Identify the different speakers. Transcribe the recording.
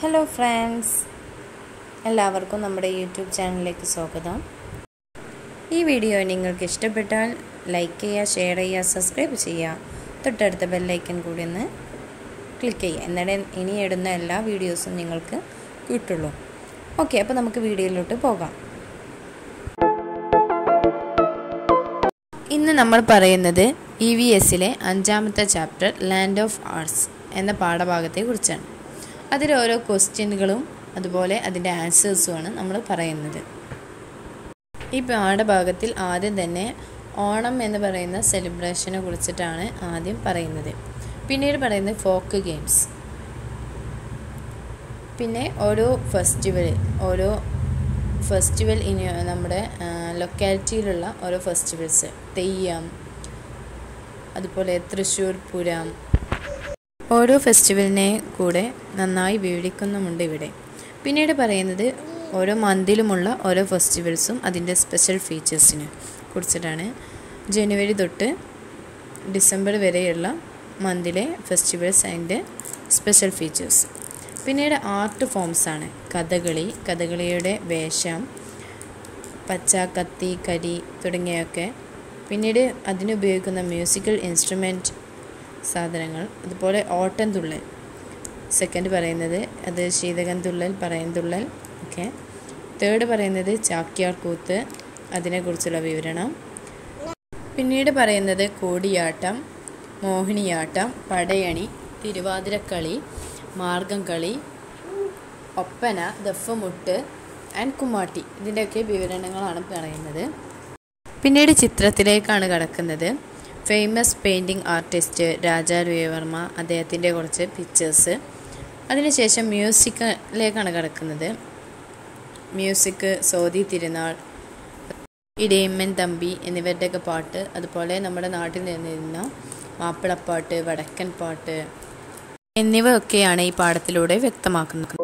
Speaker 1: Hello friends എല്ലാവർക്കും നമ്മുടെ YouTube ചാനലിലേക്ക് സ്വാഗതം. ഈ വീഡിയോ നിങ്ങൾക്ക് ഇഷ്ടപ്പെട്ടാൽ ലൈക്ക് ചെയ്യുക ഷെയർ ചെയ്യുക സബ്സ്ക്രൈബ് ചെയ്യുക. തൊട്ടടുത്ത ബെല്ലൈക്കൻ കൂടി ഒന്ന് ക്ലിക്ക് ചെയ്യുക. എന്നിട്ട് ഇനി ഇടുന്ന എല്ലാ വീഡിയോസും നിങ്ങൾക്ക് കിട്ടുള്ളൂ. ഓക്കെ അപ്പോൾ നമുക്ക് വീഡിയോയിലോട്ട് പോകാം. ഇന്ന് നമ്മൾ പറയുന്നത് ഇ വി എസിലെ അഞ്ചാമത്തെ ചാപ്റ്റർ ലാൻഡ് ഓഫ് ആർട്സ് എന്ന പാഠഭാഗത്തെ ഓരോ ക്വസ്റ്റ്യനുകളും അതുപോലെ അതിന്റെ ആൻസേഴ്സുമാണ് നമ്മൾ പറയുന്നത്. ഈ പാഠഭാഗത്തിൽ ആദ്യം തന്നെ ഓണം എന്ന് പറയുന്ന സെലിബ്രേഷനെ കുറിച്ചിട്ടാണ് ആദ്യം പറയുന്നത്. പിന്നീട് പറയുന്നത് ഫോക്ക് ഗെയിംസ്. പിന്നെ ഓരോ ഫെസ്റ്റിവൽ ഓരോ ഫെസ്റ്റിവൽ ഇൻ നമ്മുടെ ലൊക്കാലിറ്റിയിലുള്ള ഓരോ ഫെസ്റ്റിവൽസ്. തെയ്യം അതുപോലെ തൃശ്ശൂർ പൂരം ഓരോ ഫെസ്റ്റിവലിനെ കൂടെ നന്നായി വിവരിക്കുന്നുമുണ്ട് ഇവിടെ. പിന്നീട് പറയുന്നത് ഓരോ മന്തിലുമുള്ള ഓരോ ഫെസ്റ്റിവൽസും അതിന്റെ സ്പെഷ്യൽ ഫീച്ചേഴ്സിനെ കുറിച്ചിട്ടാണ്. ജനുവരി തൊട്ട് ഡിസംബർ വരെയുള്ള മന്തിലെ ഫെസ്റ്റിവൽസ് അതിന്റെ സ്പെഷ്യൽ ഫീച്ചേഴ്സ്. പിന്നീട് ആർട്ട് ഫോംസാണ്. കഥകളി കഥകളിയുടെ വേഷം പച്ച കത്തി കരി തുടങ്ങിയൊക്കെ പിന്നീട് അതിനുപയോഗിക്കുന്ന മ്യൂസിക്കൽ ഇൻസ്ട്രുമെന്റ് സാധനങ്ങൾ. അതുപോലെ ഓട്ടൻതുള്ളൽ സെക്കൻഡ് പറയുന്നത് അത് ശീതകൻ തുള്ളൽ പറയൻ തുള്ളൽ. ഓക്കെ തേർഡ് പറയുന്നത് ചാക്യാർ കൂത്ത്. അതിനെക്കുറിച്ചുള്ള വിവരണം. പിന്നീട് പറയുന്നത് കോടിയാട്ടം മോഹിനിയാട്ടം പടയണി തിരുവാതിരക്കളി മാർഗം കളി ഒപ്പന ദഫ്മുട്ട് ആൻഡ് കുമ്മാട്ടി. ഇതിന്റെയൊക്കെ വിവരണങ്ങളാണ് പറയുന്നത്. പിന്നീട് ചിത്രത്തിലേക്കാണ് കടക്കുന്നത്. Famous painting artist Raja Ravi Varma അദ്ദേഹത്തിന്റെ കുറച്ച് പിക്ചേഴ്സ് അതിനുശേഷം മ്യൂസിക്കിലേക്കാണ് കിടക്കുന്നത്. മ്യൂസിക് സോതി തിരുനാൾ ഇടയമ്മൻ തമ്പി എന്നിവരുടെയൊക്കെ പാട്ട് അതുപോലെ നമ്മുടെ നാട്ടിൽ നിന്നിരുന്ന മാപ്പിളപ്പാട്ട് വടക്കൻ പാട്ട് എന്നിവയൊക്കെയാണ് ഈ പാഠത്തിലൂടെ വ്യക്തമാക്കുന്നത്.